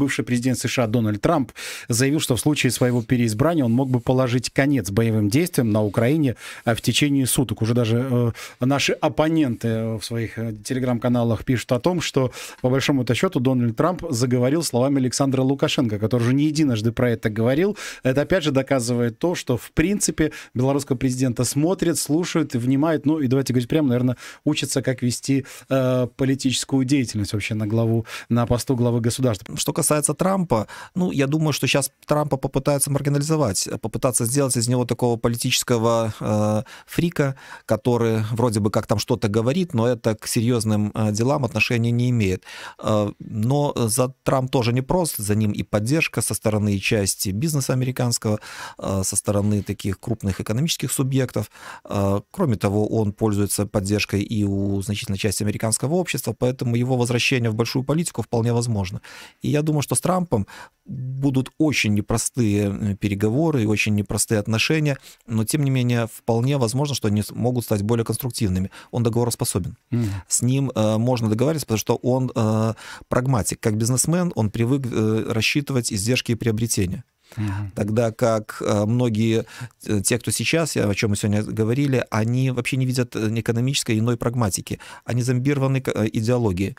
Бывший президент США Дональд Трамп заявил, что в случае своего переизбрания он мог бы положить конец боевым действиям на Украине в течение суток. Уже даже э, наши оппоненты в своих э, телеграм-каналах пишут о том, что по большому-то счету Дональд Трамп заговорил словами Александра Лукашенко, который уже не единожды про это говорил. Это опять же доказывает то, что в принципе белорусского президента смотрят, слушают, внимают, ну и давайте говорить прямо, наверное, учатся, как вести э, политическую деятельность вообще на главу, на посту главы государства. Что касается Трампа, ну, я думаю, что сейчас Трампа попытаются маргинализовать, попытаться сделать из него такого политического э, фрика, который вроде бы как там что-то говорит, но это к серьезным э, делам отношения не имеет. Э, но за Трамп тоже не прост, за ним и поддержка со стороны части бизнеса американского, э, со стороны таких крупных экономических субъектов. Э, кроме того, он пользуется поддержкой и у значительной части американского общества, поэтому его возвращение в большую политику вполне возможно. И я думаю, думаю, что с Трампом будут очень непростые э, переговоры и очень непростые отношения, но тем не менее вполне возможно, что они могут стать более конструктивными. Он договороспособен. Mm. С ним э, можно договариваться, потому что он э, прагматик. Как бизнесмен он привык э, рассчитывать издержки и приобретения. Угу. Тогда как э, многие, э, те, кто сейчас, о чем мы сегодня говорили, они вообще не видят экономической иной прагматики. Они зомбированы идеологией.